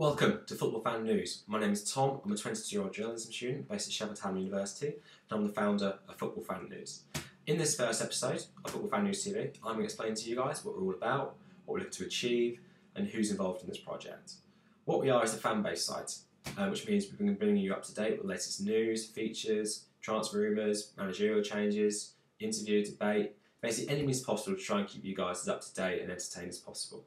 Welcome to Football Fan News. My name is Tom. I'm a 22 year old journalism student based at Sheffield Town University, and I'm the founder of Football Fan News. In this first episode of Football Fan News TV, I'm going to explain to you guys what we're all about, what we're looking to achieve, and who's involved in this project. What we are is a fan based site, uh, which means we're going to bring you up to date with the latest news, features, transfer rumours, managerial changes, interview, debate, basically any means possible to try and keep you guys as up to date and entertained as possible.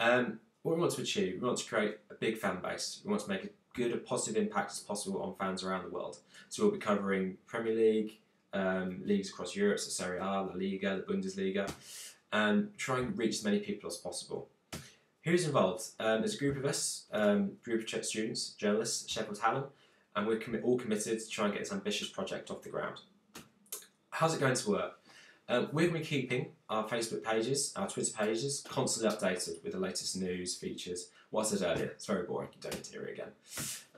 Um, what we want to achieve, we want to create a big fan base. We want to make a good, a positive impact as possible on fans around the world. So we'll be covering Premier League, um, leagues across Europe, so Serie A, La Liga, the Bundesliga, and try and reach as many people as possible. Who's involved? Um, there's a group of us, um, group of students, journalists Sheffield Hallam, and we're all committed to try and get this ambitious project off the ground. How's it going to work? Um, we're going to be keeping our Facebook pages, our Twitter pages, constantly updated with the latest news, features. What I said earlier, it's very boring, you don't need to hear it again.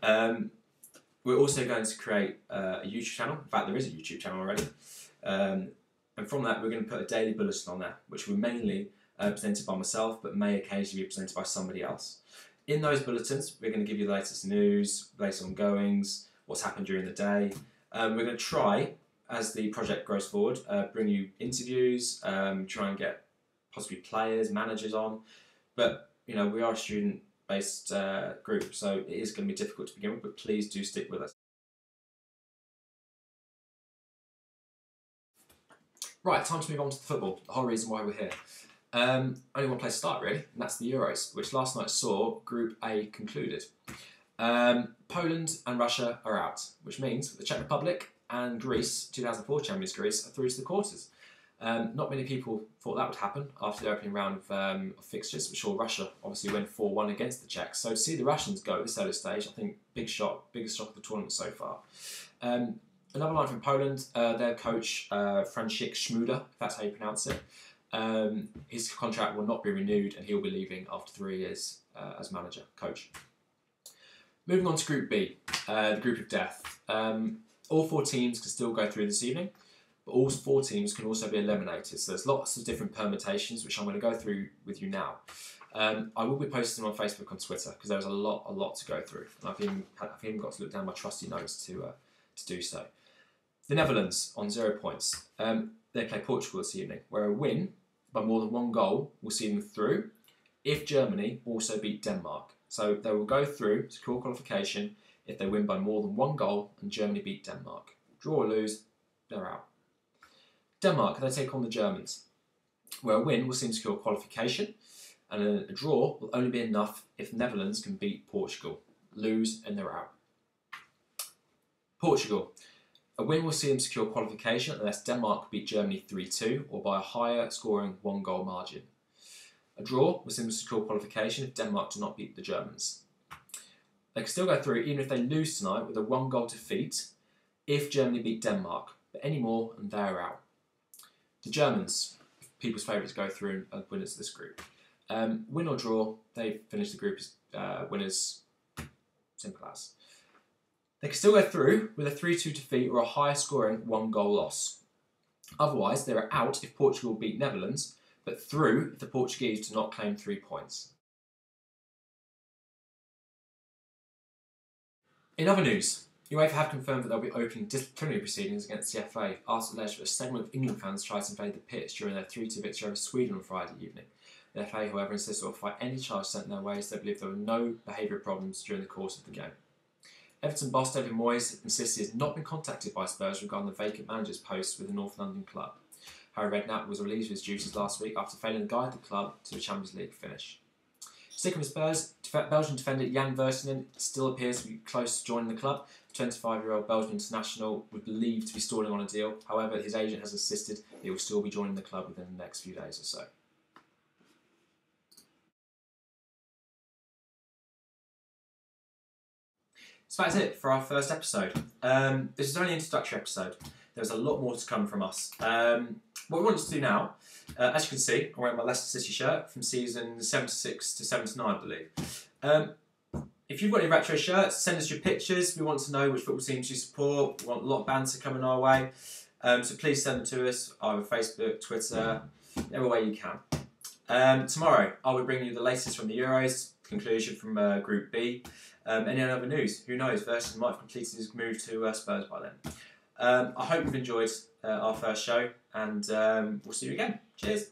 Um, we're also going to create uh, a YouTube channel. In fact, there is a YouTube channel already. Um, and from that, we're going to put a daily bulletin on there, which will mainly uh, presented by myself, but may occasionally be presented by somebody else. In those bulletins, we're going to give you the latest news, latest ongoings, what's happened during the day. Um, we're going to try as the project grows forward, uh, bring you interviews, um, try and get possibly players, managers on. But you know, we are a student-based uh, group, so it is going to be difficult to begin with. But please do stick with us. Right, time to move on to the football. The whole reason why we're here. Um, only one place to start, really, and that's the Euros, which last night saw Group A concluded. Um, Poland and Russia are out, which means the Czech Republic and Greece, 2004 champions Greece, are through to the quarters. Um, not many people thought that would happen after the opening round of, um, of fixtures, sure, Russia obviously went 4 1 against the Czechs. So to see the Russians go at this early stage, I think big shock, biggest shock of the tournament so far. Um, another line from Poland, uh, their coach, uh, Franciszek Smuda, if that's how you pronounce it, um, his contract will not be renewed and he'll be leaving after three years uh, as manager, coach. Moving on to Group B, uh, the group of death. Um, all four teams can still go through this evening, but all four teams can also be eliminated. So there's lots of different permutations, which I'm going to go through with you now. Um, I will be posting on Facebook and Twitter because there's a lot, a lot to go through. And I've even, I've even got to look down my trusty notes to uh, to do so. The Netherlands on zero points. Um, they play Portugal this evening, where a win by more than one goal will see them through. If Germany also beat Denmark, so they will go through secure qualification if they win by more than one goal and Germany beat Denmark. Draw or lose, they're out. Denmark, they take on the Germans, where a win will seem to secure qualification, and a, draw will only be enough if Netherlands can beat Portugal. Lose and they're out. Portugal. A win will see them secure qualification unless Denmark beat Germany 3 2 or by a higher scoring one goal margin. A draw will see them secure qualification if Denmark do not beat the Germans. They can still go through even if they lose tonight with a one goal defeat if Germany beat Denmark, but any more and they're out. The Germans, people's favourites, go through and winners of this group. Um, win or draw, they finish the group as uh, winners. Simple as. They can still go through with a 3 2 defeat or a higher scoring one goal loss. Otherwise, they are out if Portugal beat Netherlands, but through if the Portuguese do not claim three points. In other news, UEFA have confirmed that they'll be opening disciplinary proceedings against the FA after alleged that a segment of England fans tried to invade the pitch during their 3 2 victory over Sweden on Friday evening. The FA, however, insists will fight any charge sent their way as they believe there were no behavioural problems during the course of the game. Everton boss David Moyes insists he has not been contacted by Spurs regarding the vacant manager's post with the North London club. Harry Redknapp was relieved of his duties last week after failing to guide the club to a Champions League finish. Sticking with Spurs, Belgian defender Jan Vertonghen still appears to be close to joining the club. 25-year-old Belgian international was believed to be stalling on a deal. However, his agent has insisted he will still be joining the club within the next few days or so. So that's it for our first episode. Um, this is only an introductory episode there's a lot more to come from us. Um, what we want to do now, uh, as you can see, I'm wearing my Leicester City shirt from season 76 to 79, I believe. Um, if you've got any retro shirts, send us your pictures. We want to know which football teams you support. We want a lot of banter coming our way. Um, so please send them to us either Facebook, Twitter, every way you can. Um, tomorrow, I'll bring you the latest from the Euros, conclusion from uh, Group B, um, any other news. Who knows? Versus might have completed his move to uh, Spurs by then. Um, I hope you've enjoyed uh, our first show, and um, we'll see you again. Cheers.